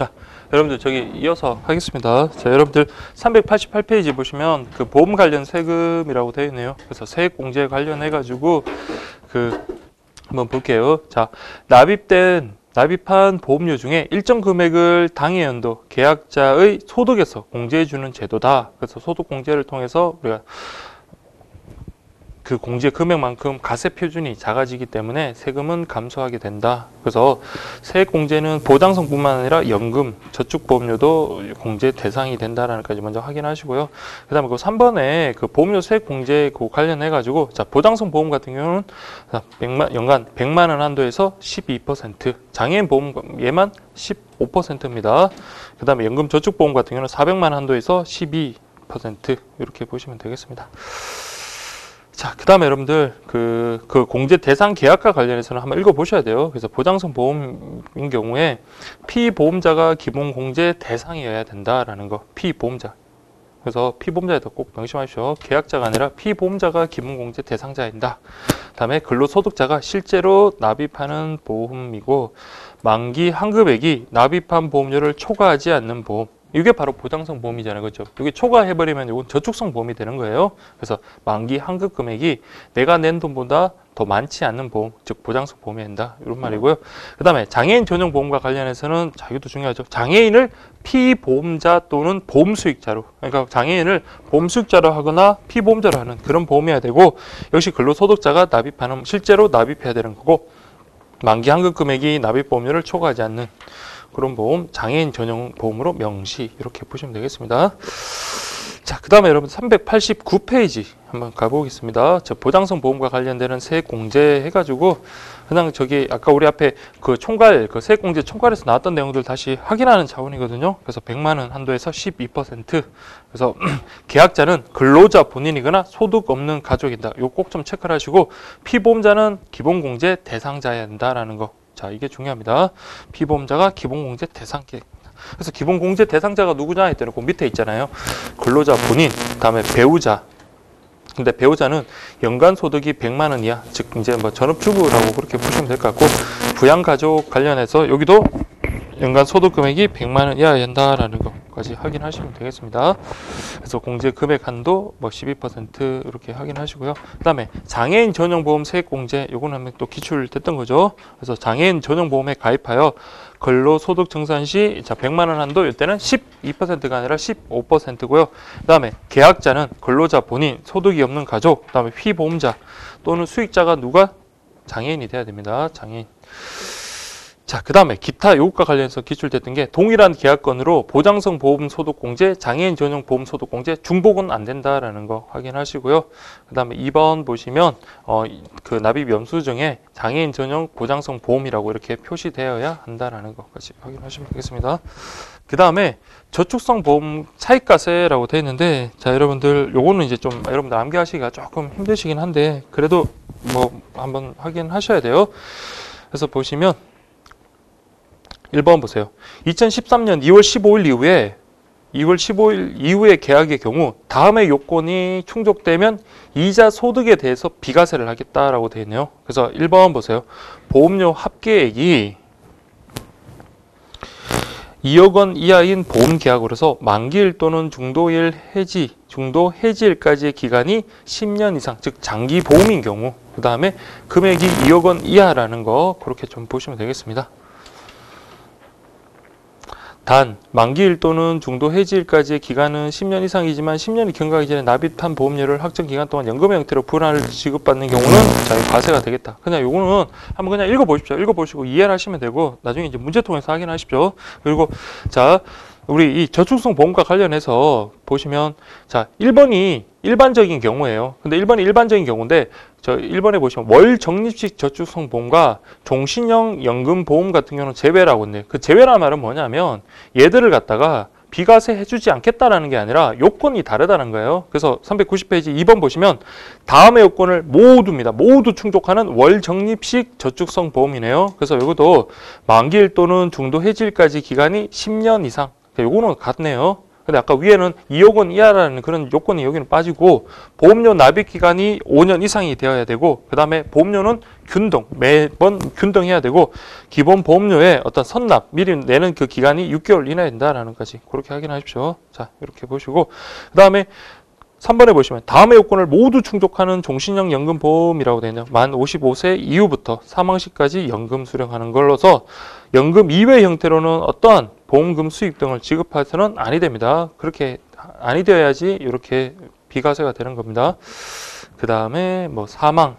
자, 여러분들 저기 이어서 하겠습니다. 자, 여러분들 388페이지 보시면 그 보험 관련 세금이라고 되어 있네요. 그래서 세액 공제 관련해 가지고 그 한번 볼게요. 자, 납입된 납입한 보험료 중에 일정 금액을 당해 연도 계약자의 소득에서 공제해 주는 제도다. 그래서 소득 공제를 통해서 우리가 그 공제 금액만큼 가세 표준이 작아지기 때문에 세금은 감소하게 된다. 그래서 세액 공제는 보장성뿐만 아니라 연금, 저축보험료도 공제 대상이 된다라는 까지 먼저 확인하시고요. 그다음에 그 3번에 그 보험료 세액 공제 그 관련해 가지고 자, 보장성 보험 같은 경우는 100만 연간 100만 원 한도에서 12%, 장애인 보험 얘만 15%입니다. 그다음에 연금 저축보험 같은 경우는 400만 원 한도에서 12% 이렇게 보시면 되겠습니다. 자, 그 다음에 여러분들, 그, 그 공제 대상 계약과 관련해서는 한번 읽어보셔야 돼요. 그래서 보장성 보험인 경우에 피보험자가 기본 공제 대상이어야 된다라는 거. 피보험자. 그래서 피보험자에다 꼭 명심하십시오. 계약자가 아니라 피보험자가 기본 공제 대상자인다. 다음에 근로소득자가 실제로 납입하는 보험이고 만기 환급액이 납입한 보험료를 초과하지 않는 보험. 이게 바로 보장성 보험이잖아요. 그렇죠? 이게 초과해버리면 이건 저축성 보험이 되는 거예요. 그래서 만기 환급 금액이 내가 낸 돈보다 더 많지 않는 보험, 즉 보장성 보험이 된다. 이런 말이고요. 그 다음에 장애인 전용 보험과 관련해서는 자, 이것도 중요하죠. 장애인을 피보험자 또는 보험 수익자로, 그러니까 장애인을 보험 수익자로 하거나 피보험자로 하는 그런 보험이어야 되고, 역시 근로소득자가 납입하는, 실제로 납입해야 되는 거고, 만기 환급 금액이 납입 보험료를 초과하지 않는 그런 보험 장애인 전용 보험으로 명시 이렇게 보시면 되겠습니다. 자, 그 다음에 여러분 389페이지 한번 가보겠습니다. 저 보장성 보험과 관련되는 세액 공제 해가지고 그냥 저기 아까 우리 앞에 그 총괄 그 세액 공제 총괄에서 나왔던 내용들 다시 확인하는 차원이거든요. 그래서 100만 원 한도에서 12% 그래서 계약자는 근로자 본인이거나 소득 없는 가족이다. 요 꼭 좀 체크를 하시고 피보험자는 기본 공제 대상자여야 한다라는 거. 자, 이게 중요합니다. 피보험자가 기본공제 대상계. 그래서 기본공제 대상자가 누구냐 했더니 그 밑에 있잖아요. 근로자 본인, 다음에 배우자. 근데 배우자는 연간 소득이 100만 원 이하, 즉 이제 뭐 전업주부라고 그렇게 보시면 될 것 같고 부양가족 관련해서 여기도 연간 소득 금액이 100만 원 이하여야 한다라는 것까지 확인하시면 되겠습니다. 그래서 공제 금액 한도 뭐 12% 이렇게 확인하시고요. 그다음에 장애인 전용 보험 세액 공제 요거는 또 기출됐던 거죠. 그래서 장애인 전용 보험에 가입하여 근로 소득 정산 시 자, 100만 원 한도 이때는 12%가 아니라 15%고요. 그다음에 계약자는 근로자 본인, 소득이 없는 가족, 그다음에 피보험자 또는 수익자가 누가 장애인이 돼야 됩니다. 장애인. 자, 그 다음에 기타 요구과 관련해서 기출됐던 게 동일한 계약건으로 보장성 보험 소득 공제, 장애인 전용 보험 소득 공제, 중복은 안 된다라는 거 확인하시고요. 그 다음에 2번 보시면 어, 그 납입 영수증에 장애인 전용 보장성 보험이라고 이렇게 표시되어야 한다라는 것까지 확인하시면 되겠습니다. 그 다음에 저축성 보험 차익가세라고 되어 있는데 자 여러분들 요거는 이제 좀 여러분들 암기하시기가 조금 힘드시긴 한데 그래도 뭐 한번 확인하셔야 돼요. 그래서 보시면 1번 보세요. 2013년 2월 15일 이후에 2월 15일 이후의 계약의 경우 다음의 요건이 충족되면 이자 소득에 대해서 비과세를 하겠다라고 되어 있네요. 그래서 1번 보세요. 보험료 합계액이 2억 원 이하인 보험 계약으로서 만기일 또는 중도일 해지, 중도 해지일까지의 기간이 10년 이상, 즉 장기 보험인 경우, 그 다음에 금액이 2억 원 이하라는 거 그렇게 좀 보시면 되겠습니다. 단 만기일 또는 중도 해지일까지의 기간은 10년 이상이지만 10년이 경과하기 전에 납입한 보험료를 확정 기간 동안 연금의 형태로 분할을 지급받는 경우는 자, 과세가 되겠다. 그냥 요거는 한번 그냥 읽어보십시오. 읽어보시고 이해를 하시면 되고 나중에 이제 문제 통해서 확인하십시오. 그리고 자 우리 이 저축성 보험과 관련해서 보시면 자 1번이 일반적인 경우예요. 근데 1번이 일반적인 경우인데 저 1번에 보시면 월 적립식 저축성 보험과 종신형 연금 보험 같은 경우는 제외라고 했네요. 그 제외라는 말은 뭐냐면 얘들을 갖다가 비과세 해주지 않겠다라는 게 아니라 요건이 다르다는 거예요. 그래서 390페이지 2번 보시면 다음의 요건을 모두입니다. 모두 충족하는 월 적립식 저축성 보험이네요. 그래서 이것도 만기일 또는 중도 해지일까지 기간이 10년 이상. 요거는 같네요. 근데 아까 위에는 2억 원 이하라는 그런 요건이 여기는 빠지고 보험료 납입 기간이 5년 이상이 되어야 되고 그다음에 보험료는 균등 매번 균등해야 되고 기본 보험료의 어떤 선납 미리 내는 그 기간이 6개월 이내에 된다라는 것까지 그렇게 확인하십시오. 자 이렇게 보시고 그다음에 3번에 보시면 다음의 요건을 모두 충족하는 종신형 연금 보험이라고 되어 있네요. 만 55세 이후부터 사망 시까지 연금 수령하는 걸로서 연금 이외 형태로는 어떠한 보험금 수익 등을 지급해서는 아니 됩니다. 그렇게 아니 되어야지 이렇게 비과세가 되는 겁니다. 그 다음에 뭐 사망,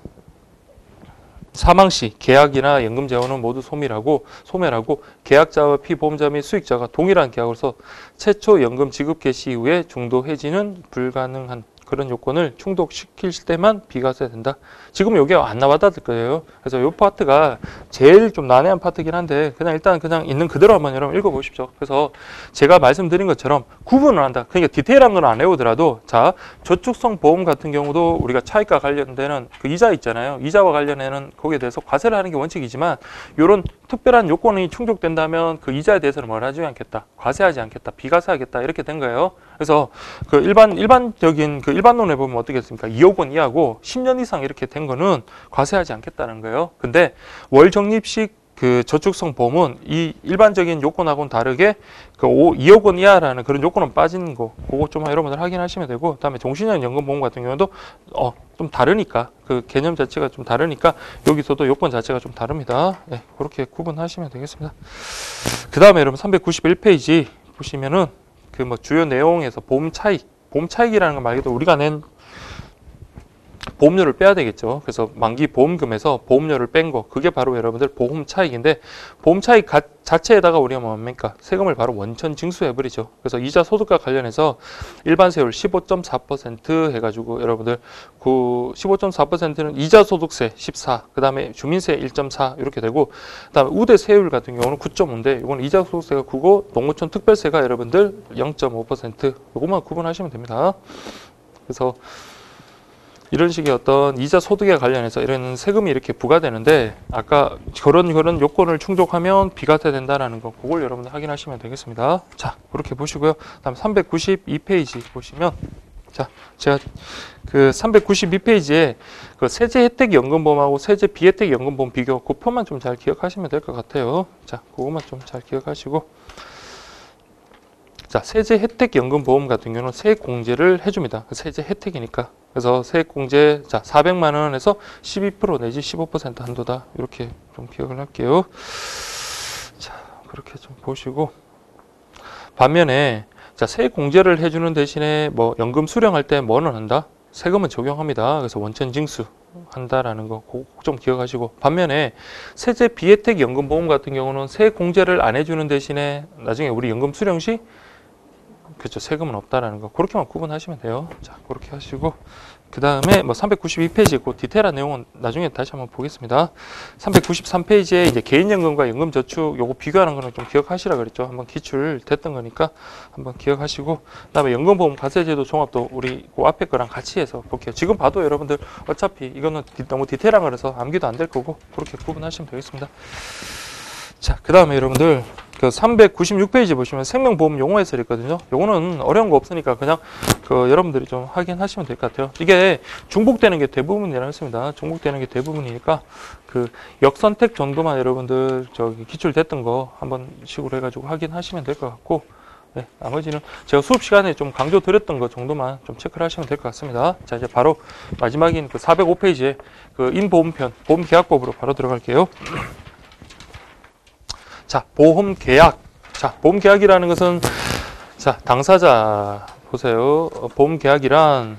사망 시 계약이나 연금 재원은 모두 소멸하고 소멸하고 계약자와 피보험자 및 수익자가 동일한 계약으로서 최초 연금 지급 개시 이후에 중도 해지는 불가능한 그런 요건을 충족시킬 때만 비과세 된다. 지금 여기 안 나와닿을 거예요. 그래서 이 파트가 제일 좀 난해한 파트긴 한데 그냥 일단 그냥 있는 그대로 한번 여러분 읽어보십시오. 그래서 제가 말씀드린 것처럼 구분을 한다. 그러니까 디테일한 건 안 외우더라도 자 저축성 보험 같은 경우도 우리가 차익과 관련되는 그 이자 있잖아요. 이자와 관련해는 거기에 대해서 과세를 하는 게 원칙이지만 이런 특별한 요건이 충족된다면 그 이자에 대해서는 뭘 하지 않겠다. 과세하지 않겠다. 비과세하겠다. 이렇게 된 거예요. 그래서 그 일반 일반적인 그 일반론에 보면 어떻겠습니까? 2억 원 이하고 10년 이상 이렇게 된 거는 과세하지 않겠다는 거예요. 근데 월 적립식 그 저축성 보험은 이 일반적인 요건하고는 다르게 그 5, 2억 원 이하라는 그런 요건은 빠진 거 그거 좀 여러분들 확인하시면 되고 그다음에 종신형 연금 보험 같은 경우도 어 좀 다르니까 그 개념 자체가 좀 다르니까 여기서도 요건 자체가 좀 다릅니다. 네, 그렇게 구분하시면 되겠습니다. 그다음에 여러분 391페이지 보시면은 그 뭐 주요 내용에서 보험 차익, 보험 차익이라는 거 말고도 우리가 낸 보험료를 빼야 되겠죠. 그래서 만기 보험금에서 보험료를 뺀 거, 그게 바로 여러분들 보험 차익인데 보험 차익 가, 자체에다가 우리가 뭡니까? 세금을 바로 원천 징수해 버리죠. 그래서 이자 소득과 관련해서 일반 세율 15.4% 해가지고 여러분들 그 15.4%는 이자 소득세 14, 그 다음에 주민세 1.4 이렇게 되고, 그 다음에 우대 세율 같은 경우는 9.5인데 이건 이자 소득세가 9고 농어촌 특별세가 여러분들 0.5% 이것만 구분하시면 됩니다. 그래서 이런 식의 어떤 이자 소득에 관련해서 이런 세금이 이렇게 부과되는데 아까 그런 그런 요건을 충족하면 비과세 된다라는 거 그걸 여러분들 확인하시면 되겠습니다. 자 그렇게 보시고요. 다음 392페이지 보시면 자 제가 그 392페이지에 그 세제 혜택 연금보험하고 세제 비혜택 연금보험 비교 그 표만 좀 잘 기억하시면 될 것 같아요. 자 그것만 좀 잘 기억하시고 자 세제 혜택 연금보험 같은 경우는 세액 공제를 해줍니다. 그 세제 혜택이니까 그래서 세액 공제 자 400만 원에서 12% 내지 15% 한도다 이렇게 좀 기억을 할게요. 자 그렇게 좀 보시고 반면에 자 세액 공제를 해주는 대신에 뭐 연금 수령할 때 뭐는 한다? 세금은 적용합니다. 그래서 원천 징수 한다라는 거 꼭 좀 기억하시고 반면에 세제 비혜택 연금보험 같은 경우는 세액 공제를 안 해주는 대신에 나중에 우리 연금 수령 시 그렇죠. 세금은 없다라는 거. 그렇게만 구분하시면 돼요. 자, 그렇게 하시고 그 다음에 뭐 392페이지 그 디테일한 내용은 나중에 다시 한번 보겠습니다. 393페이지에 이제 개인연금과 연금저축 요거 비교하는 거는 좀 기억하시라 그랬죠. 한번 기출 됐던 거니까 한번 기억하시고 그다음에 연금보험 과세제도 종합도 우리 그 앞에 거랑 같이 해서 볼게요. 지금 봐도 여러분들 어차피 이거는 디- 너무 디테일한 거라서 암기도 안 될 거고 그렇게 구분하시면 되겠습니다. 자, 그 다음에 여러분들 그 396페이지 보시면 생명보험 용어 해설이 있거든요. 요거는 어려운 거 없으니까 그냥 그 여러분들이 좀 확인하시면 될 것 같아요. 이게 중복되는 게 대부분이라 했습니다. 중복되는 게 대부분이니까 그 역선택 정도만 여러분들 저기 기출됐던 거 한번 식으로 해가지고 확인하시면 될 것 같고 네, 나머지는 제가 수업 시간에 좀 강조 드렸던 거 정도만 좀 체크를 하시면 될 것 같습니다. 자, 이제 바로 마지막인 그 405페이지에 그 인보험편, 보험계약법으로 바로 들어갈게요. 자, 보험 계약. 자, 보험 계약이라는 것은 자, 당사자 보세요. 어, 보험 계약이란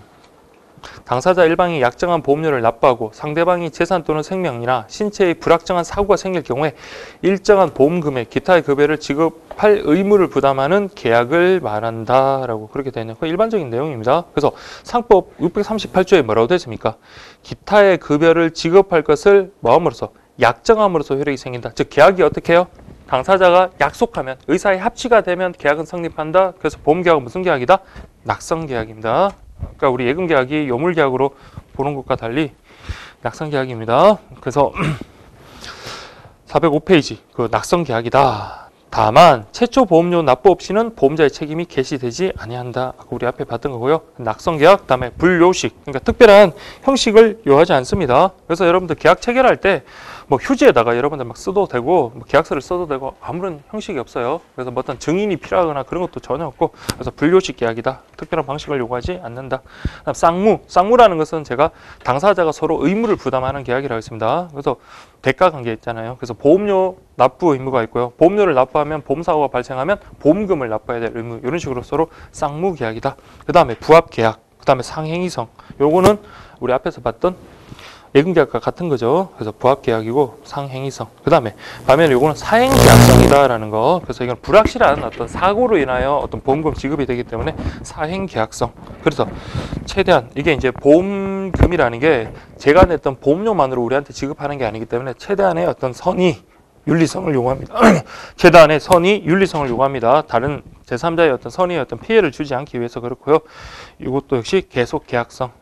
당사자 일방이 약정한 보험료를 납부하고 상대방이 재산 또는 생명이나 신체의 불확정한 사고가 생길 경우에 일정한 보험금의 기타의 급여를 지급할 의무를 부담하는 계약을 말한다라고 그렇게 되는 그 일반적인 내용입니다. 그래서 상법 638조에 뭐라고 되어 있습니까? 기타의 급여를 지급할 것을 뭐함으로써 약정함으로써 효력이 생긴다. 즉 계약이 어떻게 해요? 당사자가 약속하면 의사의 합치가 되면 계약은 성립한다. 그래서 보험 계약은 무슨 계약이다? 낙성 계약입니다. 그러니까 우리 예금 계약이 요물 계약으로 보는 것과 달리 낙성 계약입니다. 그래서 405페이지 그 낙성 계약이다. 다만 최초 보험료 납부 없이는 보험자의 책임이 개시되지 아니한다. 아까 우리 앞에 봤던 거고요. 낙성 계약, 그다음에 불요식. 그러니까 특별한 형식을 요하지 않습니다. 그래서 여러분들 계약 체결할 때 뭐 휴지에다가 여러분들 막 써도 되고 뭐 계약서를 써도 되고 아무런 형식이 없어요. 그래서 뭐 어떤 증인이 필요하거나 그런 것도 전혀 없고 그래서 불요식 계약이다. 특별한 방식을 요구하지 않는다. 그다음 쌍무, 쌍무라는 것은 제가 당사자가 서로 의무를 부담하는 계약이라고 했습니다. 그래서 대가 관계 있잖아요. 그래서 보험료 납부 의무가 있고요. 보험료를 납부하면 보험사고가 발생하면 보험금을 납부해야 될 의무 이런 식으로 서로 쌍무 계약이다. 그 다음에 부합 계약, 그 다음에 상행위성. 요거는 우리 앞에서 봤던 예금 계약과 같은 거죠. 그래서 부합 계약이고 상행위성. 그 다음에 반면에 요거는 사행 계약성이다라는 거. 그래서 이건 불확실한 어떤 사고로 인하여 어떤 보험금 지급이 되기 때문에 사행 계약성. 그래서 최대한 이게 이제 보험금이라는 게 제가 냈던 보험료만으로 우리한테 지급하는 게 아니기 때문에 최대한의 어떤 선의 윤리성을 요구합니다. 최대한의 선의 윤리성을 요구합니다. 다른 제3자의 어떤 선의의 어떤 피해를 주지 않기 위해서 그렇고요. 이것도 역시 계속 계약성.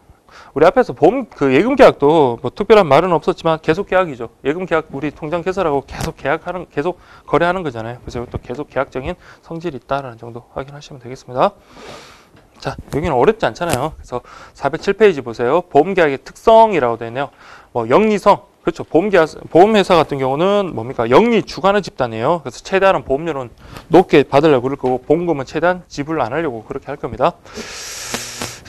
우리 앞에서 보험 그 예금 계약도 뭐 특별한 말은 없었지만 계속 계약이죠. 예금 계약 우리 통장 개설하고 계속 계약하는 계속 거래하는 거잖아요. 그래서 이것도 계속 계약적인 성질이 있다라는 정도 확인하시면 되겠습니다. 자, 여기는 어렵지 않잖아요. 그래서 407페이지 보세요. 보험 계약의 특성이라고 되어 있네요. 뭐 영리성 그렇죠. 보험계약, 보험회사 같은 경우는 뭡니까? 영리 주관의 집단이에요. 그래서 최대한 보험료는 높게 받으려고 그럴 거고, 보험금은 최대한 지불 안 하려고 그렇게 할 겁니다.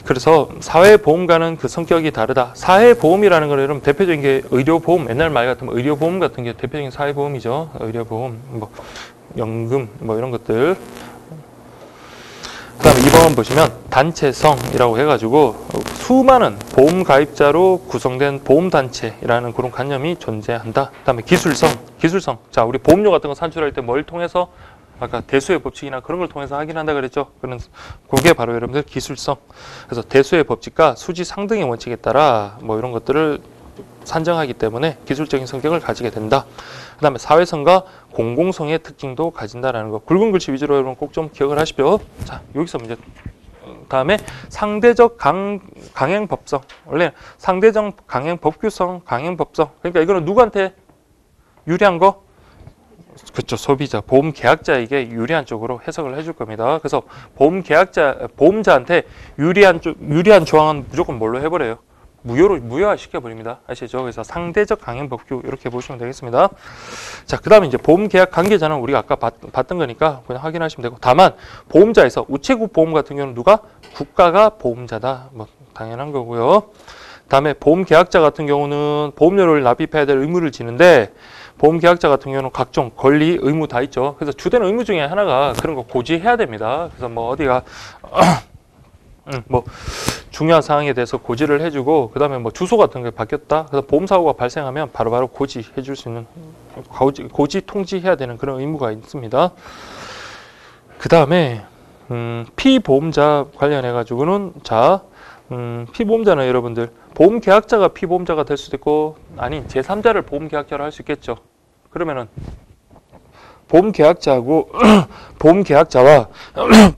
그래서 사회보험과는 그 성격이 다르다. 사회보험이라는 건 여러분 대표적인 게 의료보험, 옛날 말 같으면 의료보험 같은 게 대표적인 사회보험이죠. 의료보험, 뭐 연금, 뭐 이런 것들. 그 다음에 2번 보시면 단체성이라고 해가지고 수많은 보험 가입자로 구성된 보험단체라는 그런 관념이 존재한다. 그 다음에 기술성, 기술성. 자, 우리 보험료 같은 거 산출할 때 뭘 통해서 아까 대수의 법칙이나 그런 걸 통해서 확인한다 그랬죠. 그런 그게 바로 여러분들 기술성. 그래서 대수의 법칙과 수지 상등의 원칙에 따라 뭐 이런 것들을 산정하기 때문에 기술적인 성격을 가지게 된다. 그 다음에 사회성과 공공성의 특징도 가진다라는 거. 굵은 글씨 위주로 여러분 꼭 좀 기억을 하십시오. 자, 여기서 이제 다음에 상대적 강, 강행 법성. 원래 상대적 강행 법규성, 강행 법성. 그러니까 이거는 누구한테 유리한 거? 그렇죠. 소비자, 보험 계약자에게 유리한 쪽으로 해석을 해줄 겁니다. 그래서 보험 계약자, 보험자한테 유리한 쪽, 유리한 조항은 무조건 뭘로 해버려요? 무효로 무효화 시켜버립니다. 아시죠? 그래서 상대적 강행 법규 이렇게 보시면 되겠습니다. 자, 그다음에 이제 보험 계약 관계자는 우리가 아까 봤, 봤던 거니까 그냥 확인하시면 되고, 다만 보험자에서 우체국 보험 같은 경우는 누가 국가가 보험자다. 뭐 당연한 거고요. 다음에 보험 계약자 같은 경우는 보험료를 납입해야 될 의무를 지는데 보험 계약자 같은 경우는 각종 권리, 의무 다 있죠. 그래서 주된 의무 중에 하나가 그런 거 고지해야 됩니다. 그래서 뭐 어디가 음, 뭐 중요한 사항에 대해서 고지를 해주고 그다음에 뭐 주소 같은 게 바뀌었다. 그래서 보험 사고가 발생하면 바로바로 고지해줄 수 있는 고지, 고지 통지해야 되는 그런 의무가 있습니다. 그다음에 음, 피보험자 관련해 가지고는 자 음, 피보험자는 여러분들 보험 계약자가 피보험자가 될 수도 있고 아닌 제3자를 보험 계약자로 할 수 있겠죠. 그러면은 보험 계약자하고 보험 계약자와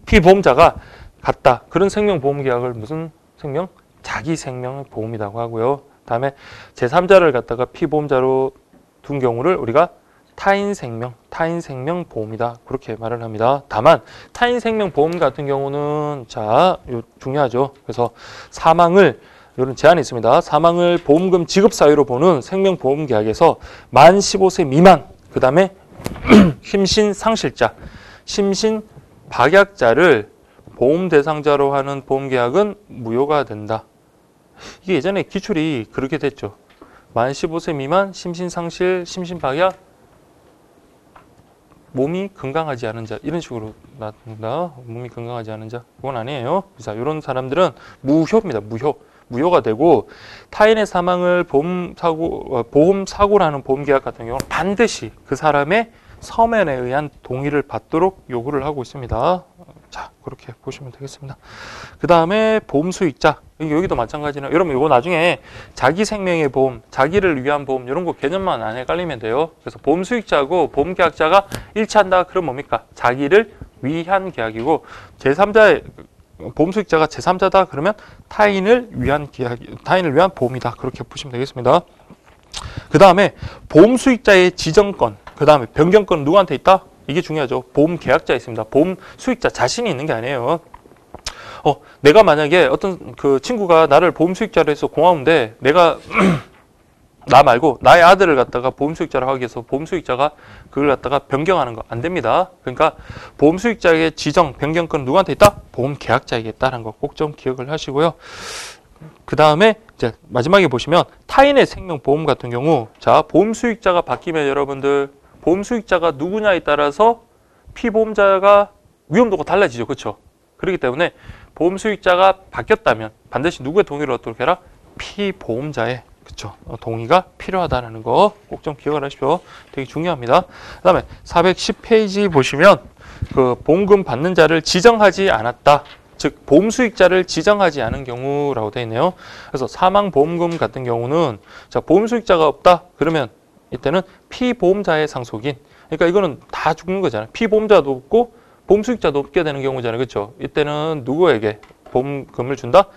피보험자가 같다. 그런 생명 보험 계약을 무슨 생명? 자기 생명 보험이라고 하고요. 다음에 제3자를 갖다가 피보험자로 둔 경우를 우리가 타인 생명, 타인 생명 보험이다. 그렇게 말을 합니다. 다만 타인 생명 보험 같은 경우는 자, 요 중요하죠. 그래서 사망을 이런 제한이 있습니다. 사망을 보험금 지급 사유로 보는 생명 보험 계약에서 만 15세 미만, 그다음에 심신 상실자, 심신 박약자를 보험 대상자로 하는 보험 계약은 무효가 된다. 이게 예전에 기출이 그렇게 됐죠. 만 15세 미만, 심신 상실, 심신 박약, 몸이 건강하지 않은 자 이런 식으로 나온다. 몸이 건강하지 않은 자 그건 아니에요. 자 이런 사람들은 무효입니다. 무효. 무효가 되고 타인의 사망을 보험 사고 어, 보험 사고라는 보험 계약 같은 경우는 반드시 그 사람의 서면에 의한 동의를 받도록 요구를 하고 있습니다. 자, 그렇게 보시면 되겠습니다. 그 다음에 보험 수익자. 여기도 마찬가지네요. 여러분, 이거 나중에 자기 생명의 보험, 자기를 위한 보험, 이런 거 개념만 안 헷갈리면 돼요. 그래서 보험 수익자고 보험 계약자가 일치한다. 그럼 뭡니까? 자기를 위한 계약이고, 제3자의 보험 수익자가 제3자다. 그러면 타인을 위한 계약, 타인을 위한 보험이다. 그렇게 보시면 되겠습니다. 그 다음에 보험 수익자의 지정권, 그 다음에 변경권은 누구한테 있다? 이게 중요하죠. 보험 계약자 있습니다. 보험 수익자 자신이 있는 게 아니에요. 어, 내가 만약에 어떤 그 친구가 나를 보험 수익자로 해서 고마운데 내가 나 말고 나의 아들을 갖다가 보험 수익자로 하기 위해서 보험 수익자가 그걸 갖다가 변경하는 거 안 됩니다. 그러니까 보험 수익자에게 지정 변경권은 누구한테 있다? 보험 계약자에게 있다는 거 꼭 좀 기억을 하시고요. 그 다음에 이제 마지막에 보시면 타인의 생명 보험 같은 경우 자 보험 수익자가 바뀌면 여러분들 보험 수익자가 누구냐에 따라서 피보험자가 위험도가 달라지죠. 그렇죠? 그렇기 때문에 보험 수익자가 바뀌었다면 반드시 누구의 동의를 얻도록 해라? 피보험자의 그쵸 어, 동의가 필요하다는 거 꼭 좀 기억을 하십시오. 되게 중요합니다. 그 다음에 410페이지 보시면 그 보험금 받는 자를 지정하지 않았다. 즉 보험 수익자를 지정하지 않은 경우라고 되어 있네요. 그래서 사망 보험금 같은 경우는 자 보험 수익자가 없다. 그러면 이때는 피보험자의 상속인. 그러니까 이거는 다 죽는 거잖아요. 피보험자도 없고 보험 수익자도 없게 되는 경우잖아요. 그렇죠? 이때는 누구에게 보험금을 준다?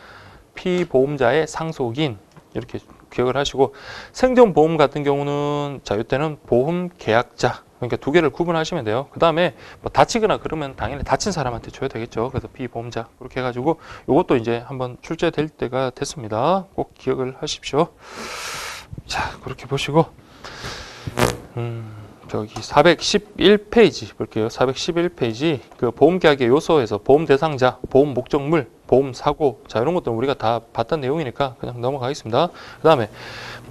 피보험자의 상속인 이렇게 기억을 하시고 생존보험 같은 경우는 자 이때는 보험 계약자 그러니까 두 개를 구분하시면 돼요. 그 다음에 뭐 다치거나 그러면 당연히 다친 사람한테 줘야 되겠죠. 그래서 피보험자 그렇게 해가지고 이것도 이제 한번 출제될 때가 됐습니다. 꼭 기억을 하십시오. 자 그렇게 보시고 음. 저기 411페이지 볼게요. 411페이지 그 보험 계약의 요소에서 보험 대상자, 보험 목적물, 보험 사고 자 이런 것들 우리가 다 봤던 내용이니까 그냥 넘어가겠습니다. 그 다음에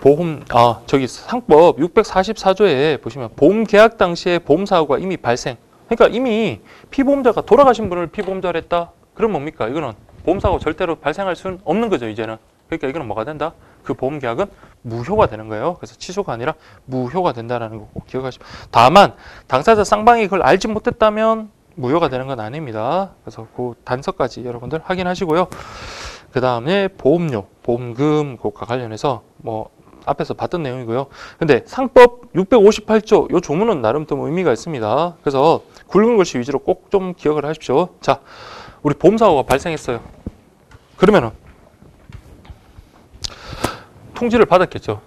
보험 아 저기 상법 644조에 보시면 보험 계약 당시에 보험 사고가 이미 발생. 그러니까 이미 피보험자가 돌아가신 분을 피보험자로 했다. 그럼 뭡니까? 이거는 보험 사고 절대로 발생할 수는 없는 거죠, 이제는. 그러니까 이거는 뭐가 된다? 그 보험 계약은 무효가 되는 거예요. 그래서 취소가 아니라 무효가 된다는 거꼭 기억하시고 다만 당사자 쌍방이 그걸 알지 못했다면 무효가 되는 건 아닙니다. 그래서 그 단서까지 여러분들 확인하시고요. 그 다음에 보험료, 보험금 그것과 관련해서 뭐 앞에서 봤던 내용이고요. 근데 상법 658조 요 조문은 나름 또 의미가 있습니다. 그래서 굵은 글씨 위주로 꼭 좀 기억을 하십시오. 자, 우리 보험사고가 발생했어요. 그러면은 통지를 받았겠죠.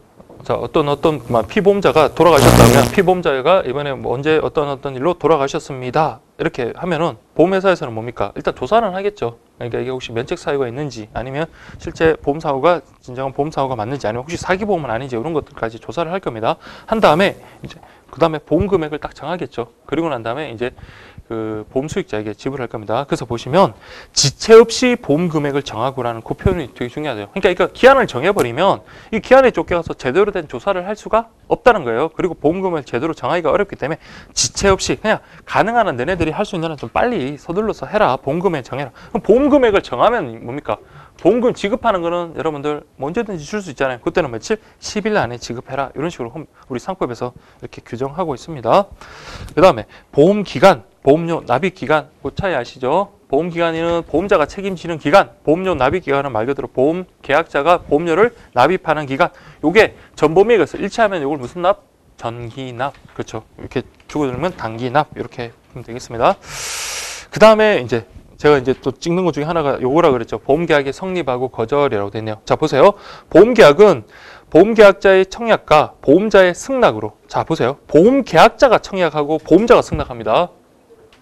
자, 어떤 어떤 막 피보험자가 돌아가셨다면 피보험자가 이번에 뭐 언제 어떤 어떤 일로 돌아가셨습니다. 이렇게 하면은 보험회사에서는 뭡니까? 일단 조사는 하겠죠. 그러니까 이게 혹시 면책 사유가 있는지 아니면 실제 보험 사고가 진정한 보험 사고가 맞는지 아니면 혹시 사기 보험은 아닌지 이런 것들까지 조사를 할 겁니다. 한 다음에 이제 그 다음에 보험 금액을 딱 정하겠죠. 그리고 난 다음에 이제 그 보험 수익자에게 지불할 겁니다. 그래서 보시면 지체 없이 보험 금액을 정하고라는 그 표현이 되게 중요하죠. 그러니까 이거 기한을 정해버리면 이 기한에 쫓겨가서 제대로 된 조사를 할 수가 없다는 거예요. 그리고 보험금을 제대로 정하기가 어렵기 때문에 지체 없이 그냥 가능한 한 너네들이 할 수 있는 한 좀 빨리 서둘러서 해라. 보험 금액 정해라. 그럼 보험 금액을 정하면 뭡니까? 보험금 지급하는 거는 여러분들 뭐 언제든지 줄 수 있잖아요. 그때는 며칠? 10일 안에 지급해라. 이런 식으로 우리 상법에서 이렇게 규정하고 있습니다. 그 다음에 보험 기간, 보험료 납입 기간, 그 차이 아시죠? 보험 기간에는 보험자가 책임지는 기간, 보험료 납입 기간은 말 그대로 보험 계약자가 보험료를 납입하는 기간. 요게 전보험액에서 일치하면 요걸 무슨 납? 전기납. 그렇죠. 이렇게 주고 들면 단기납 이렇게 하면 되겠습니다. 그 다음에 이제 제가 이제 또 찍는 것 중에 하나가 요거라 그랬죠. 보험계약의 성립하고 거절이라고 되네요. 자, 보세요. 보험계약은 보험계약자의 청약과 보험자의 승낙으로. 자, 보세요. 보험계약자가 청약하고 보험자가 승낙합니다.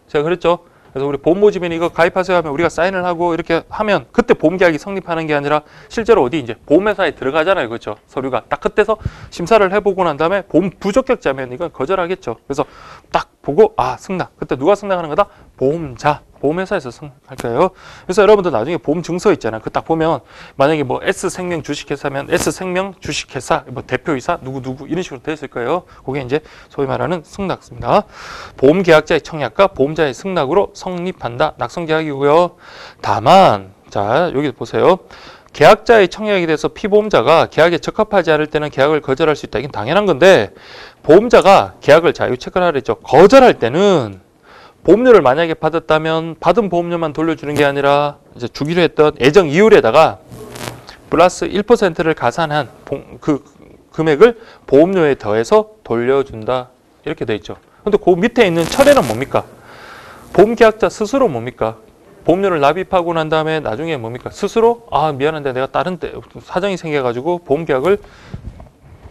제가 그랬죠. 그래서 우리 보험 모집인 이거 가입하세요 하면 우리가 사인을 하고 이렇게 하면 그때 보험계약이 성립하는 게 아니라 실제로 어디 이제 보험회사에 들어가잖아요. 그렇죠. 서류가 딱 그때서 심사를 해보고 난 다음에 보험 부적격자면 이건 거절하겠죠. 그래서 딱 보고 아 승낙. 그때 누가 승낙하는 거다? 보험자. 보험회사에서 거예요. 그래서 여러분들 나중에 보험 증서 있잖아요. 그 딱 보면 만약에 뭐 S생명 주식회사면 S생명 주식회사 뭐 대표이사 누구 누구 이런 식으로 되어 있을 거예요. 그게 이제 소위 말하는 승낙입니다. 보험계약자의 청약과 보험자의 승낙으로 성립한다. 낙성계약이고요. 다만 자 여기 보세요. 계약자의 청약에 대해서 피보험자가 계약에 적합하지 않을 때는 계약을 거절할 수 있다. 이건 당연한 건데 보험자가 계약을 자유 체크하라 그랬죠. 거절할 때는 보험료를 만약에 받았다면 받은 보험료만 돌려주는 게 아니라 이제 주기로 했던 예정 이율에다가 플러스 1%를 가산한 그 금액을 보험료에 더해서 돌려준다 이렇게 돼 있죠. 근데 그 밑에 있는 철회는 뭡니까? 보험계약자 스스로 뭡니까? 보험료를 납입하고 난 다음에 나중에 뭡니까? 스스로 아 미안한데 내가 다른 때 사정이 생겨가지고 보험계약을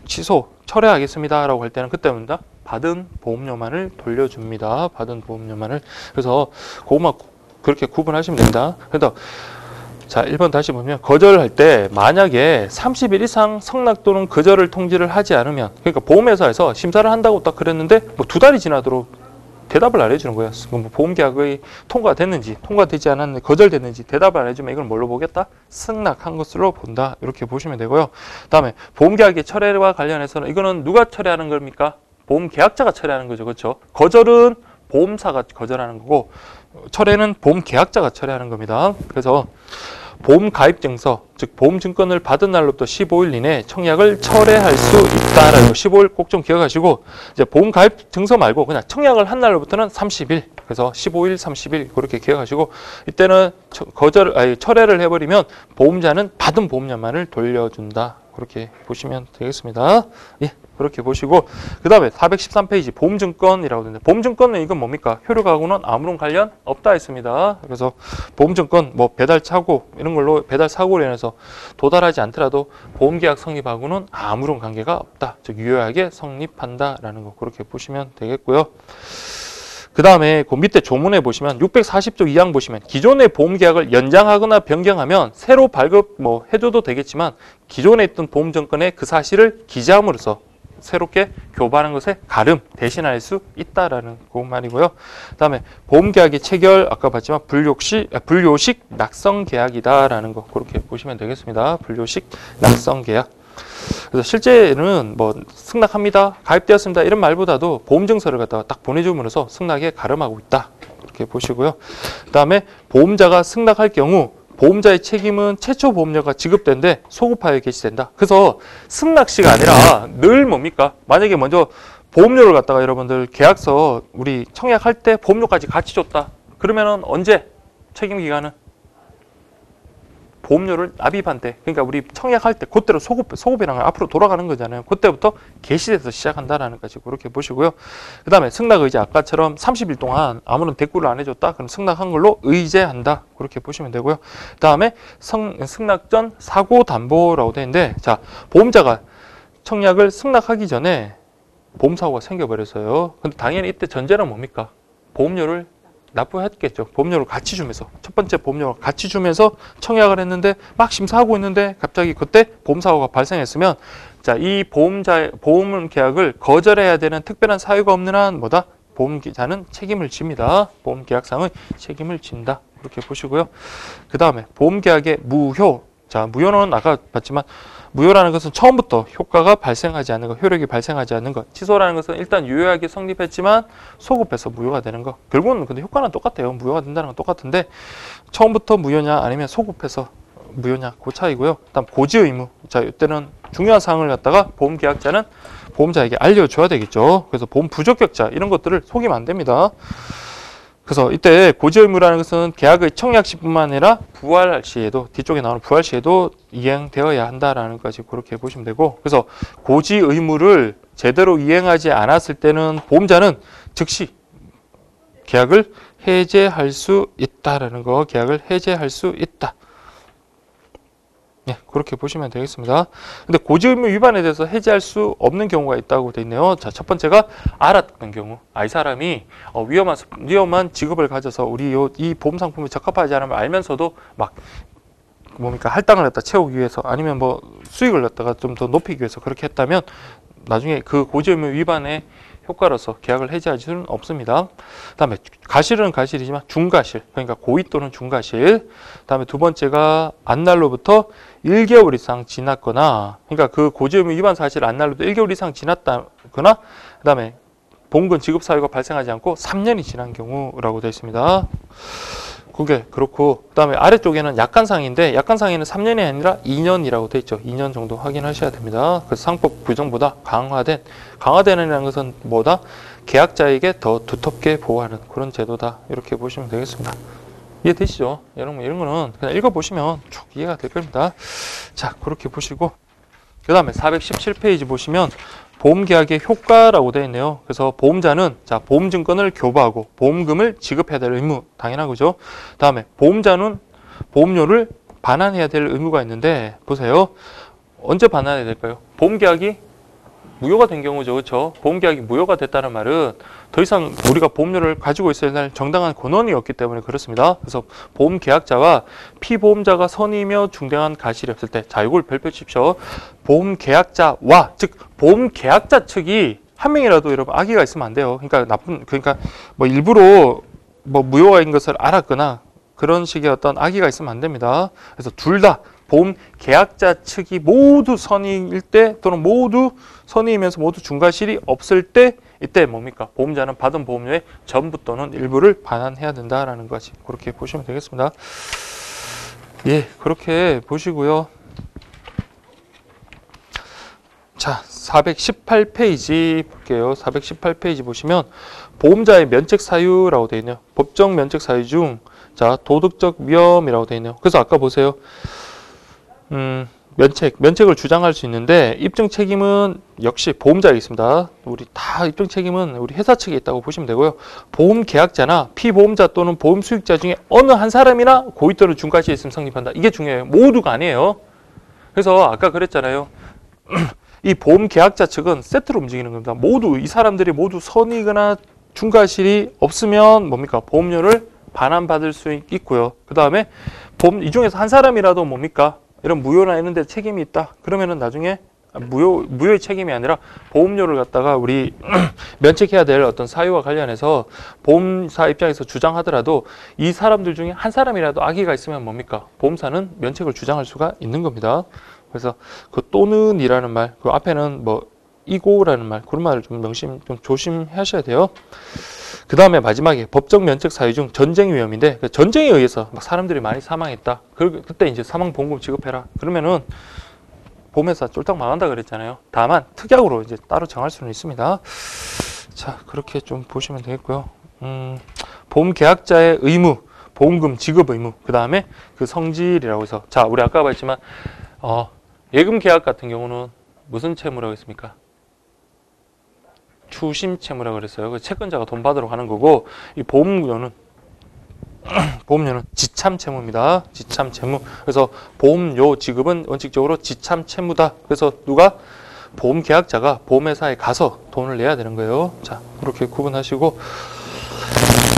취소 철회하겠습니다 라고 할 때는 그때입니다. 받은 보험료만을 돌려줍니다. 받은 보험료만을 그래서 그것만 그렇게 구분하시면 된다. 그래서 자, 1번 다시 보면 거절할 때 만약에 30일 이상 성낙 또는 거절을 통지를 하지 않으면 그러니까 보험회사에서 심사를 한다고 딱 그랬는데 뭐 두 달이 지나도록 대답을 안 해주는. 그럼 뭐 보험계약의 통과됐는지 통과되지 않았는지 거절됐는지 대답을 안 해주면 이걸 뭘로 보겠다? 승낙한 것으로 본다. 이렇게 보시면 되고요. 그다음에 보험계약의 철회와 관련해서는 이거는 누가 철회하는 겁니까? 보험계약자가 철회하는 거죠. 그렇죠? 거절은 보험사가 거절하는 거고 철회는 보험계약자가 철회하는 겁니다. 그래서 보험 가입 증서, 즉 보험 증권을 받은 날로부터 15일 이내 청약을 철회할 수 있다라는 거 15일 꼭 좀 기억하시고 이제 보험 가입 증서 말고 그냥 청약을 한 날로부터는 30일. 그래서 15일, 30일 그렇게 기억하시고 이때는 처- 거절 아니 철회를 해 버리면 보험자는 받은 보험료만을 돌려준다. 그렇게 보시면 되겠습니다. 예. 그렇게 보시고 그 다음에 413페이지 보험증권이라고 되는데 보험증권은 이건 뭡니까? 효력하고는 아무런 관련 없다 했습니다. 그래서 보험증권 뭐 배달 차고 이런 걸로 배달 사고로 인해서 도달하지 않더라도 보험계약 성립하고는 아무런 관계가 없다. 즉 유효하게 성립한다라는 거 그렇게 보시면 되겠고요. 그 다음에 그 밑에 조문에 보시면 640조 2항 보시면 기존의 보험계약을 연장하거나 변경하면 새로 발급 뭐 해줘도 되겠지만 기존에 있던 보험증권의 그 사실을 기재함으로써 새롭게 교부하는 것에 가름 대신할 수 있다라는 그 말이고요. 그다음에 보험 계약의 체결 아까 봤지만 불요식 아, 불요식 낙성 계약이다라는 거 그렇게 보시면 되겠습니다. 불요식 낙성 계약. 그래서 실제는 뭐 승낙합니다, 가입되었습니다 이런 말보다도 보험 증서를 갖다가 딱 보내줌으로써 승낙에 가름하고 있다 이렇게 보시고요. 그다음에 보험자가 승낙할 경우 보험자의 책임은 최초 보험료가 지급된데 소급하여 개시된다. 그래서 승낙 시가 아니라 늘 뭡니까? 만약에 먼저 보험료를 갖다가 여러분들 계약서 우리 청약할 때 보험료까지 같이 줬다. 그러면은 언제 책임 기간은 보험료를 납입한 때, 그러니까 우리 청약할 때 그때로 소급 소급이랑 앞으로 돌아가는 거잖아요. 그때부터 개시돼서 시작한다라는 거지. 그렇게 보시고요. 그다음에 승낙 의제 아까처럼 30일 동안 아무런 대꾸를 안 해줬다. 그럼 승낙한 걸로 의제한다. 그렇게 보시면 되고요. 그다음에 성, 승낙 전 사고 담보라고 되는데, 자 보험자가 청약을 승낙하기 전에 보험 사고가 생겨버렸어요. 근데 당연히 이때 전제는 뭡니까? 보험료를 납부했겠죠. 보험료를 같이 주면서 첫 번째 보험료를 같이 주면서 청약을 했는데 막 심사하고 있는데 갑자기 그때 보험 사고가 발생했으면 자이 보험자 보험 계약을 거절해야 되는 특별한 사유가 없는 한 뭐다 보험기자는 책임을 집니다. 보험 계약상의 책임을 진다. 이렇게 보시고요. 그 다음에 보험 계약의 무효. 자 무효는 아까 봤지만 무효라는 것은 처음부터 효과가 발생하지 않는 것, 효력이 발생하지 않는 것. 취소라는 것은 일단 유효하게 성립했지만 소급해서 무효가 되는 것. 결국은 근데 효과는 똑같아요. 무효가 된다는 건 똑같은데 처음부터 무효냐 아니면 소급해서 무효냐 그 차이고요. 그다음 고지 의무. 자 이때는 중요한 사항을 갖다가 보험 계약자는 보험자에게 알려줘야 되겠죠. 그래서 보험 부적격자 이런 것들을 속이면 안 됩니다. 그래서 이때 고지 의무라는 것은 계약의 청약 시뿐만 아니라 부활 시에도 뒤쪽에 나오는 부활 시에도 이행되어야 한다라는 것까지 그렇게 보시면 되고 그래서 고지 의무를 제대로 이행하지 않았을 때는 보험자는 즉시 계약을 해제할 수 있다라는 거 계약을 해제할 수 있다. 네, 그렇게 보시면 되겠습니다. 근데 고지 의무 위반에 대해서 해제할 수 없는 경우가 있다고 돼 있네요. 자, 첫 번째가 알았던 경우. 아, 이 사람이 어, 위험한 스- 위험한 직업을 가져서 우리 요, 이 보험 상품이 적합하지 않으면 알면서도 막 뭡니까 할당을 갖다 채우기 위해서 아니면 뭐 수익을 갖다가 좀 더 높이기 위해서 그렇게 했다면 나중에 그 고지 의무 위반의 효과로서 계약을 해지할 수는 없습니다. 그다음에 가실은 가실이지만 중가실 그러니까 고의 또는 중가실. 그다음에 두 번째가 안날로부터 1개월 이상 지났거나 그러니까 그 고지 의무 위반 사실 안날로부터 1개월 이상 지났다거나 그 다음에 봉근 지급 사유가 발생하지 않고 3년이 지난 경우라고 되어 있습니다. 그게 그렇고 그다음에 아래쪽에는 약관상인데 약관상에는 3년이 아니라 2년이라고 돼 있죠. 2년 정도 확인하셔야 됩니다. 그래서 상법 규정보다 강화된 강화되는 것은 뭐다? 계약자에게 더 두텁게 보호하는 그런 제도다. 이렇게 보시면 되겠습니다. 이해되시죠? 여러분 이런 거는 그냥 읽어보시면 쭉 이해가 될 겁니다. 자 그렇게 보시고 그 다음에 417페이지 보시면 보험 계약의 효과라고 되어 있네요. 그래서 보험자는 자 보험 증권을 교부하고 보험금을 지급해야 될 의무 당연한 거죠. 다음에 보험자는 보험료를 반환해야 될 의무가 있는데 보세요. 언제 반환해야 될까요? 보험 계약이 무효가 된 경우죠. 그렇죠? 보험계약이 무효가 됐다는 말은 더 이상 우리가 보험료를 가지고 있어야 할 정당한 권한이 없기 때문에 그렇습니다. 그래서 보험계약자와 피보험자가 선이며 중대한 가실이 없을 때, 자, 이걸 별표 칩시오. 보험계약자와, 즉, 보험계약자 측이 한 명이라도 여러분 악의가 있으면 안 돼요. 그러니까 나쁜, 그러니까 뭐 일부러 뭐 무효인 것을 알았거나 그런 식의 어떤 악의가 있으면 안 됩니다. 그래서 둘 다 보험 계약자 측이 모두 선의일 때 또는 모두 선의이면서 모두 중과실이 없을 때 이때 뭡니까? 보험자는 받은 보험료의 전부 또는 일부를 반환해야 된다라는 것이 그렇게 보시면 되겠습니다. 예, 그렇게 보시고요. 자, 418페이지 볼게요. 418페이지 보시면 보험자의 면책 사유라고 되어 있네요. 법정 면책 사유 중 자, 도덕적 위험이라고 되어 있네요. 그래서 아까 보세요. 음, 면책, 면책을 주장할 수 있는데 입증 책임은 역시 보험자에 있습니다. 우리 다 입증 책임은 우리 회사 측에 있다고 보시면 되고요. 보험 계약자나 피보험자 또는 보험 수익자 중에 어느 한 사람이나 고의 또는 중과실이 있으면 성립한다. 이게 중요해요. 모두가 아니에요. 그래서 아까 그랬잖아요. 이 보험 계약자 측은 세트로 움직이는 겁니다. 모두 이 사람들이 모두 선이거나 중과실이 없으면 뭡니까? 보험료를 반환받을 수 있고요. 그 다음에 보험 이 중에서 한 사람이라도 뭡니까? 이런 무효나 이런 데 책임이 있다. 그러면은 나중에 무효 무효의 책임이 아니라 보험료를 갖다가 우리 면책해야 될 어떤 사유와 관련해서 보험사 입장에서 주장하더라도 이 사람들 중에 한 사람이라도 악의가 있으면 뭡니까? 보험사는 면책을 주장할 수가 있는 겁니다. 그래서 그 또는이라는 말, 그 앞에는 뭐 이고라는 말 그런 말을 좀 명심 좀 조심하셔야 돼요. 그 다음에 마지막에 법적 면책 사유 중 전쟁 위험인데 그 전쟁에 의해서 막 사람들이 많이 사망했다. 그 그때 이제 사망 보험금 지급해라. 그러면은 보험회사 쫄딱 망한다 그랬잖아요. 다만 특약으로 이제 따로 정할 수는 있습니다. 자 그렇게 좀 보시면 되겠고요. 음, 보험 계약자의 의무, 보험금 지급 의무, 그 다음에 그 성질이라고 해서 자 우리 아까 봤지만 어, 예금 계약 같은 경우는 무슨 채무라고 했습니까? 추심 채무라고 그랬어요. 그 채권자가 돈 받으러 가는 거고 이 보험료는 보험료는 지참 채무입니다. 지참 채무. 그래서 보험료 지급은 원칙적으로 지참 채무다. 그래서 누가 보험 계약자가 보험회사에 가서 돈을 내야 되는 거예요. 자, 그렇게 구분하시고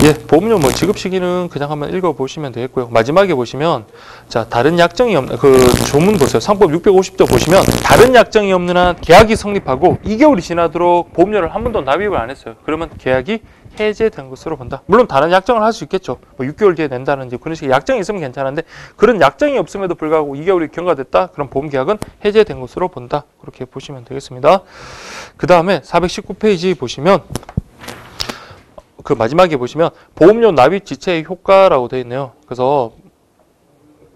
예, 보험료 뭐 지급 시기는 그냥 한번 읽어 보시면 되겠고요. 마지막에 보시면 자, 다른 약정이 없는 그 조문 보세요. 상법 650조 보시면 다른 약정이 없는 한 계약이 성립하고 2개월이 지나도록 보험료를 한 번도 납입을 안 했어요. 그러면 계약이 해제된 것으로 본다. 물론 다른 약정을 할 수 있겠죠. 뭐 6개월 뒤에 낸다는지 그런 식의 약정이 있으면 괜찮은데 그런 약정이 없음에도 불구하고 2개월이 경과됐다. 그럼 보험 계약은 해제된 것으로 본다. 그렇게 보시면 되겠습니다. 그 다음에 419페이지 보시면 그 마지막에 보시면 보험료 납입 지체의 효과라고 되어 있네요. 그래서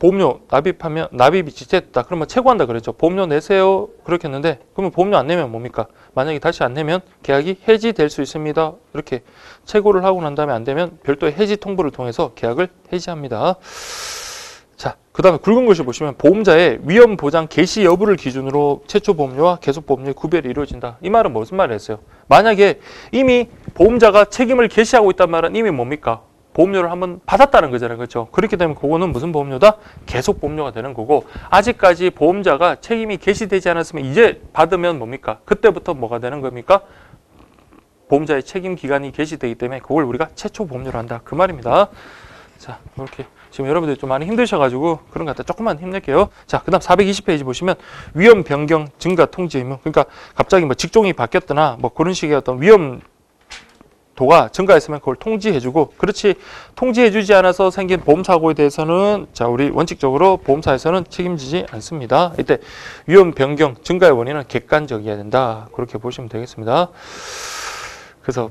보험료 납입하면 납입이 지체됐다. 그러면 최고한다 그랬죠. 보험료 내세요. 그렇게 했는데 그러면 보험료 안 내면 뭡니까? 만약에 다시 안 내면 계약이 해지될 수 있습니다. 이렇게 최고를 하고 난 다음에 안 되면 별도의 해지 통보를 통해서 계약을 해지합니다. 자, 그 다음에 굵은 글씨 보시면 보험자의 위험 보장 개시 여부를 기준으로 최초 보험료와 계속 보험료의 구별이 이루어진다. 이 말은 무슨 말을 했어요? 만약에 이미 보험자가 책임을 개시하고 있단 말은 이미 뭡니까? 보험료를 한번 받았다는 거잖아요. 그렇죠? 그렇기 때문에 그거는 무슨 보험료다? 계속 보험료가 되는 거고 아직까지 보험자가 책임이 개시되지 않았으면 이제 받으면 뭡니까? 그때부터 뭐가 되는 겁니까? 보험자의 책임 기간이 개시되기 때문에 그걸 우리가 최초 보험료로 한다. 그 말입니다. 자, 이렇게 지금 여러분들이 좀 많이 힘드셔가지고 그런 것 같아 조금만 힘낼게요. 자, 그 다음 420페이지 보시면 위험 변경 증가 통지 의무. 그러니까 갑자기 뭐 직종이 바뀌었거나 뭐 그런 식의 어떤 위험 도가 증가했으면 그걸 통지해주고 그렇지 통지해주지 않아서 생긴 보험 사고에 대해서는 자 우리 원칙적으로 보험사에서는 책임지지 않습니다. 이때 위험 변경 증가의 원인은 객관적이어야 된다 그렇게 보시면 되겠습니다. 그래서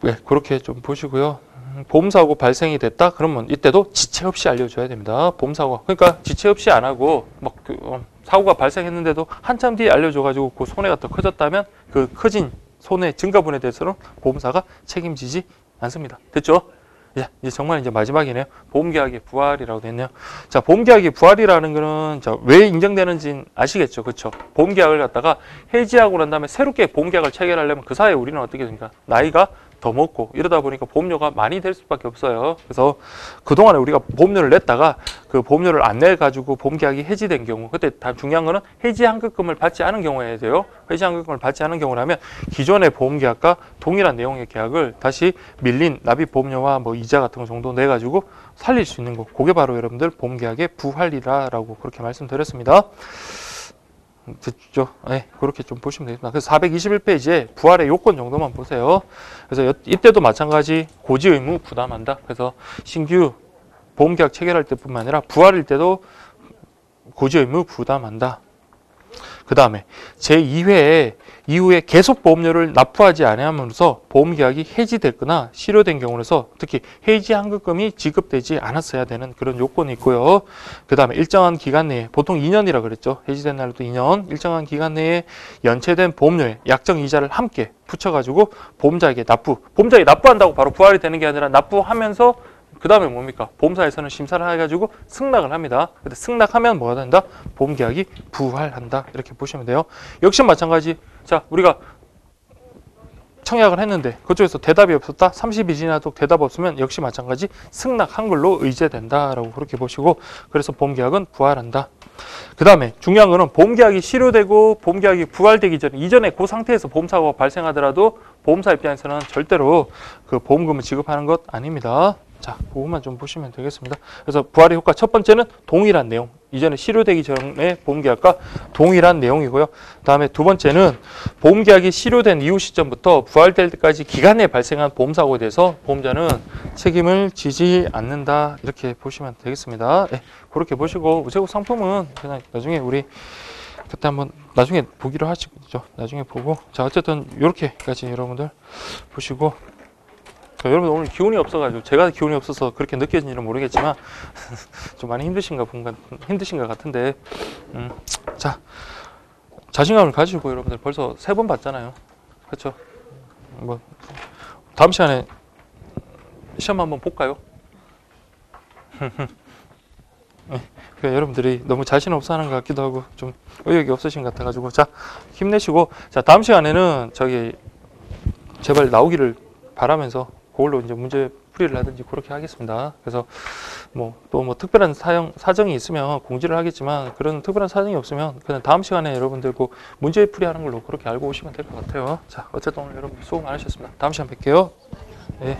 네, 그렇게 좀 보시고요. 음, 보험사고 발생이 됐다 그러면 이때도 지체 없이 알려줘야 됩니다. 보험사고 그러니까 지체 없이 안 하고 막 그, 어, 사고가 발생했는데도 한참 뒤에 알려줘가지고 그 손해가 더 커졌다면 그 커진 손해 증가분에 대해서는 보험사가 책임지지 않습니다. 됐죠? 예, 이제 정말 이제 마지막이네요. 보험계약의 부활이라고 됐네요. 자, 보험계약의 부활이라는 거는 자, 왜 인정되는지 아시겠죠? 그렇죠? 보험계약을 갖다가 해지하고 난 다음에 새롭게 보험계약을 체결하려면 그 사이에 우리는 어떻게 됩니까? 나이가 더 먹고 이러다 보니까 보험료가 많이 될 수밖에 없어요. 그래서 그동안에 우리가 보험료를 냈다가 그 보험료를 안 내 가지고 보험 계약이 해지된 경우 그때 다 중요한 거는 해지 환급금을 받지 않은 경우에 돼요. 해지 환급금을 받지 않은 경우라면 기존의 보험 계약과 동일한 내용의 계약을 다시 밀린 납입 보험료와 뭐 이자 같은 거 정도 내 가지고 살릴 수 있는 거. 그게 바로 여러분들 보험 계약의 부활이라라고 그렇게 말씀드렸습니다. 됐죠? 네, 그렇게 좀 보시면 되겠습니다. 그래서 421페이지에 부활의 요건 정도만 보세요. 그래서 여- 이때도 마찬가지 고지 의무 부담한다. 그래서 신규 보험계약 체결할 때뿐만 아니라 부활일 때도 고지 의무 부담한다. 그 다음에 제2회에 이후에 계속 보험료를 납부하지 아니함으로써 보험 계약이 해지됐거나 실효된 경우에서 특히 해지 환급금이 지급되지 않았어야 되는 그런 요건이 있고요. 그 다음에 일정한 기간 내에 보통 2년이라 그랬죠. 해지된 날도 2년 일정한 기간 내에 연체된 보험료에 약정 이자를 함께 붙여가지고 보험자에게 납부 보험자에게 납부한다고 바로 부활이 되는 게 아니라 납부하면서 그 다음에 뭡니까? 보험사에서는 심사를 해가지고 승낙을 합니다. 근데 승낙하면 뭐가 된다? 보험계약이 부활한다. 이렇게 보시면 돼요. 역시 마찬가지. 자, 우리가 청약을 했는데 그쪽에서 대답이 없었다. 30이 지나도 대답 없으면 역시 마찬가지 승낙 한글로 의제된다라고 그렇게 보시고 그래서 보험계약은 부활한다. 그 다음에 중요한 거는 보험계약이 실효되고 보험계약이 부활되기 전에 이전에 그 상태에서 보험사고가 발생하더라도 보험사 입장에서는 절대로 그 보험금을 지급하는 것 아닙니다. 자, 그것만 좀 보시면 되겠습니다. 그래서 부활의 효과 첫 번째는 동일한 내용. 이전에 실효되기 전에 보험계약과 동일한 내용이고요. 다음에 두 번째는 보험계약이 실효된 이후 시점부터 부활될 때까지 기간 내에 발생한 보험사고에 대해서 보험자는 책임을 지지 않는다. 이렇게 보시면 되겠습니다. 네, 그렇게 보시고 우체국 상품은 그냥 나중에 우리 그때 한번 나중에 보기로 하시죠. 나중에 보고 자 어쨌든 이렇게까지 여러분들 보시고 자, 여러분 오늘 기운이 없어가지고 제가 기운이 없어서 그렇게 느껴진지는 모르겠지만 좀 많이 힘드신가 본가 힘드신 것 같은데 음, 자 자신감을 가지고 여러분들 벌써 세 번 봤잖아요 그렇죠 뭐 다음 시간에 시험 한번 볼까요? 네, 그러니까 여러분들이 너무 자신 없어 하는 것 같기도 하고 좀 의욕이 없으신 것 같아가지고 자 힘내시고 자 다음 시간에는 저기 제발 나오기를 바라면서 그걸로 이제 문제 풀이를 하든지 그렇게 하겠습니다. 그래서 뭐 또뭐 특별한 사정 사정이 있으면 공지를 하겠지만 그런 특별한 사정이 없으면 그냥 다음 시간에 여러분들 그 문제 풀이하는 걸로 그렇게 알고 오시면 될 것 같아요. 자 어쨌든 오늘 여러분 수고 많으셨습니다. 다음 시간 뵐게요. 네.